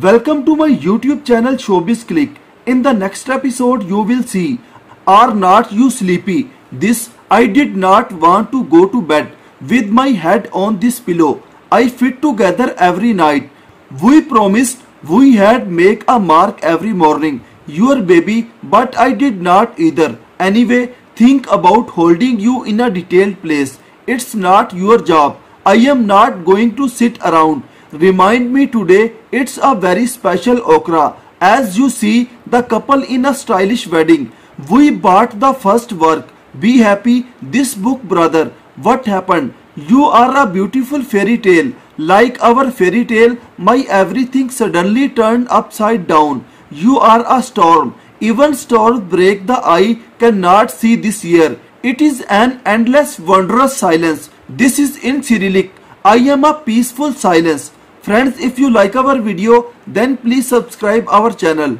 Welcome to my YouTube channel Showbiz Click. In the next episode you will see Are not you sleepy? This I did not want to go to bed with my head on this pillow. I fit together every night. We promised we had make a mark every morning. Your baby, but I did not either. Anyway, think about holding you in a detailed place. It's not your job. I am not going to sit around. Remind me today it's a very special okra. As you see, the couple in a stylish wedding. We bought the first work. Be happy, this book brother. What happened? You are a beautiful fairy tale. Like our fairy tale, my everything suddenly turned upside down. You are a storm. Even storms break the eye cannot see this year. It is an endless wondrous silence. This is in Cyrillic. I am a peaceful silence. Friends, if you like our video, then please subscribe our channel.